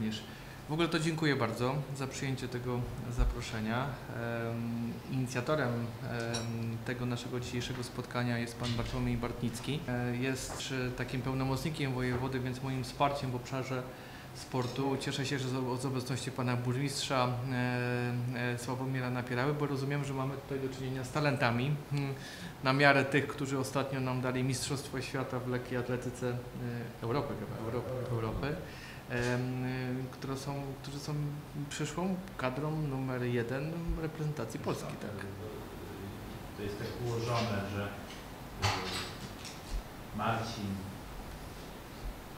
również. W ogóle to dziękuję bardzo za przyjęcie tego zaproszenia. Em, Inicjatorem em, tego naszego dzisiejszego spotkania jest pan Bartłomiej Bartnicki. E, Jest e, takim pełnomocnikiem wojewody, więc moim wsparciem w obszarze sportu. Cieszę się że z obecności pana burmistrza e, Sławomira Napierały, bo rozumiem, że mamy tutaj do czynienia z talentami mm, na miarę tych, którzy ostatnio nam dali Mistrzostwo Świata w lekkiej atletyce Europy, chyba, Europy, Europy które są, którzy są przyszłą kadrą numer jeden reprezentacji Polski, tak? To jest tak ułożone, że y, Marcin,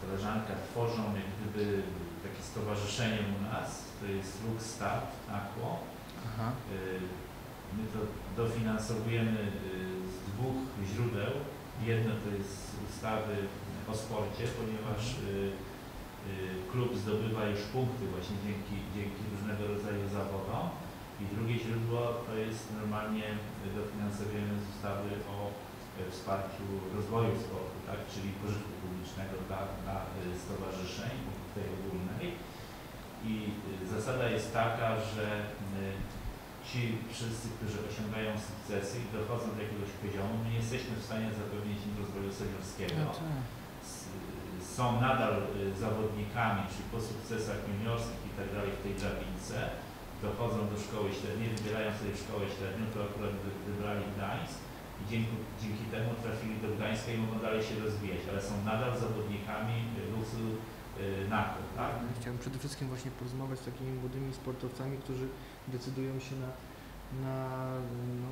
koleżanka tworzą jak gdyby takie stowarzyszenie u nas, to jest Ruch Start Aquo. Aha. Y, My to dofinansowujemy y, z dwóch źródeł. Jedno to jest z ustawy o sporcie, ponieważ y, klub zdobywa już punkty właśnie dzięki, dzięki różnego rodzaju zawodom. I drugie źródło to jest normalnie dofinansowujemy z ustawy o e, wsparciu rozwoju sportu, tak? czyli pożytku publicznego dla, dla e, stowarzyszeń tej ogólnej. I e, zasada jest taka, że ci wszyscy, którzy osiągają sukcesy i dochodzą do jakiegoś poziomu, my nie jesteśmy w stanie zapewnić im rozwoju seniorskiego No tak. Są nadal y, zawodnikami, czyli po sukcesach juniorskich i tak dalej w tej drabince, dochodzą do szkoły średniej, wybierają sobie szkołę średnią, to akurat wy- wybrali Gdańsk i dzięki, dzięki temu trafili do Gdańska i mogą dalej się rozwijać, ale są nadal zawodnikami Luxu y, NAKO, tak? Chciałem przede wszystkim właśnie porozmawiać z takimi młodymi sportowcami, którzy decydują się na, na no,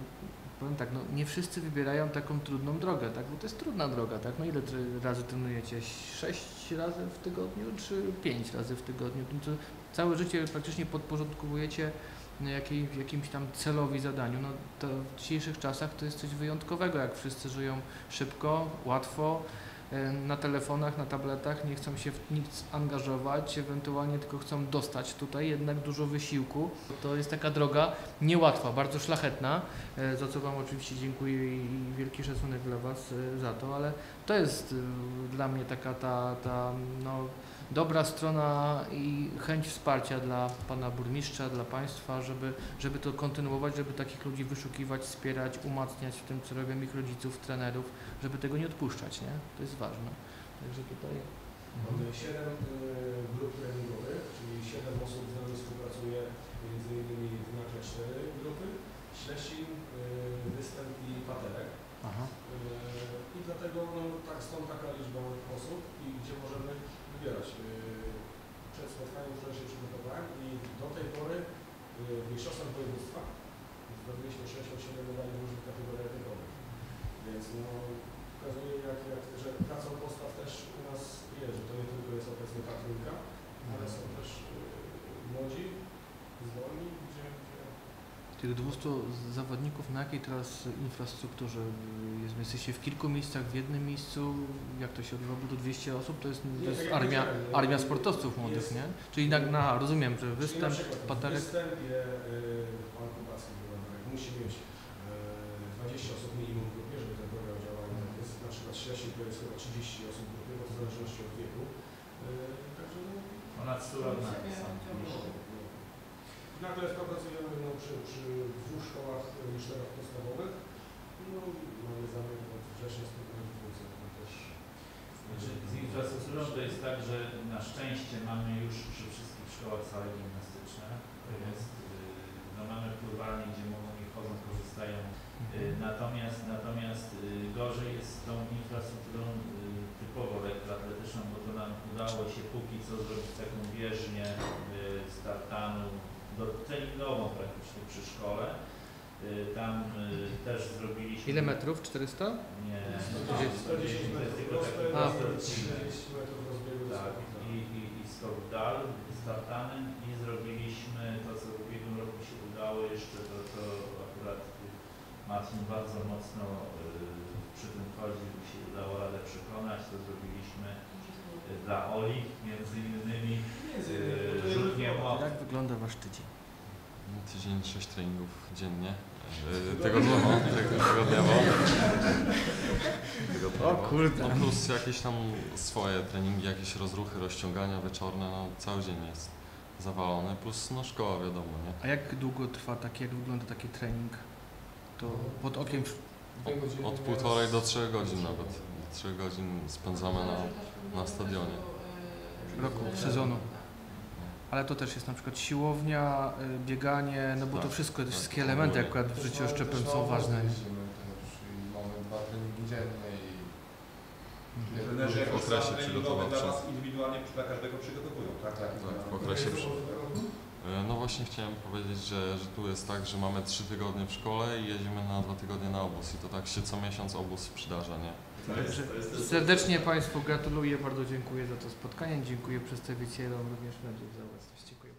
powiem tak, no nie wszyscy wybierają taką trudną drogę, tak, bo to jest trudna droga, tak, no ile razy trenujecie? Sześć razy w tygodniu, czy pięć razy w tygodniu? No to całe życie praktycznie podporządkowujecie jakiej, jakimś tam celowi, zadaniu, no to w dzisiejszych czasach to jest coś wyjątkowego, jak wszyscy żyją szybko, łatwo, na telefonach, na tabletach, nie chcą się w nic angażować, ewentualnie tylko chcą dostać tutaj jednak dużo wysiłku. To jest taka droga niełatwa, bardzo szlachetna, e, za co Wam oczywiście dziękuję i wielki szacunek dla Was e, za to, ale to jest dla mnie taka ta, ta no, dobra strona i chęć wsparcia dla Pana Burmistrza, dla Państwa, żeby, żeby to kontynuować, żeby takich ludzi wyszukiwać, wspierać, umacniać w tym, co robią ich rodziców, trenerów, żeby tego nie odpuszczać, nie? To jest ważne. Także tutaj... Mamy 7 grup treningowych, czyli 7 osób z nami współpracuje, między innymi w NAKLE 4 grupy, Ślesin, y, Występ i Paterek. Aha. Y, I dlatego no, tak, stąd taka liczba osób i gdzie możemy wybierać. Y, Przed spotkaniem wczoraj się przygotowałem i do tej pory y, w mistrzostwach województwa zdobyliśmy 6 od 7 medali w różnych kategoriach wiekowych. Więc no, pokazuje, jak, jak, że pracą postaw też u nas jest, że to nie tylko jest obecnie ta trójka, ale są też y, młodzi, zdolni, gdzie, gdzie Tych 200 zawodników na jakiej teraz infrastrukturze jest? Jesteście w kilku miejscach, w jednym miejscu? Jak to się odbywa? Bo to 200 osób to jest, Nie, to jest tak armia, armia sportowców młodych, jest- nie? Czyli na, na, rozumiem, że występ, paterek... występie y, pan Kubacki musi mieć y, 20 osób minimum w grupie, żeby ten program działał. Mhm. Jest na przykład Ślesin, to jest chyba 30 osób w grupie, w zależności od wieku. Y, także no, Ponad 100 lat na. Nagle współpracujemy no, przy, przy dwóch szkołach y, czterech podstawowych. No, mamy zamiar od września dwójce, to też Znaczy, z infrastrukturą to jest tak, że na szczęście mamy już przy wszystkich szkołach sale gimnastyczne. To jest, y, no mamy pływalnie, gdzie mogą i chodzą, korzystają. Y, Natomiast, natomiast y, gorzej jest z tą infrastrukturą typowo lekkoatletyczną, bo to nam udało się póki co zrobić taką bieżnię y, z tartanu, treningową praktycznie przy szkole. Y, Tam y, też zrobiliśmy... Ile metrów? 400? Nie, 110 to jest metrów A. 40 metrów rozbiegu tak, i, i, i skok w dal z tartanem i zrobiliśmy to, co w ubiegłym roku się udało jeszcze, to, to akurat Marcin bardzo mocno y, przy tym chodził i się udało radę przekonać, to zrobiliśmy dla Oli między innymi Między y, innymi, Jak wygląda Wasz tydzień? Tydzień 6 treningów dziennie. Yy, tygodniowo, tyg- tygodniowo. tygodniowo. O kurde. No plus jakieś tam swoje treningi, jakieś rozruchy, rozciągania wieczorne, no cały dzień jest zawalony, plus no szkoła wiadomo, nie? A jak długo trwa taki, jak wygląda taki trening? To pod okiem Od raz- półtorej do trzech godzin nawet. Trzech godzin spędzamy na, na stadionie. roku, sezonu. Ale to też jest na przykład siłownia, y, bieganie, no bo to Tak, wszystko, te tak, wszystkie elementy ogólnie. akurat w życiu mamy szczepem też są ważne. mamy dwa treningi dziennie i Mhm. Trenerzy W jako okresie treningowy dla przygotowawczym. Was indywidualnie dla każdego przygotowują, tak? tak, Tak, w okresie przy- E, No właśnie chciałem powiedzieć, że, że tu jest tak, że mamy trzy tygodnie w szkole i jedziemy na dwa tygodnie na obóz i to tak się co miesiąc obóz przydarza, nie? Także serdecznie Państwu gratuluję, bardzo dziękuję za to spotkanie, dziękuję przedstawicielom również mediów za obecność. Dziękuję.